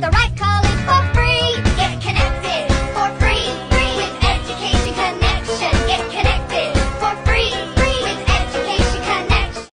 the right color.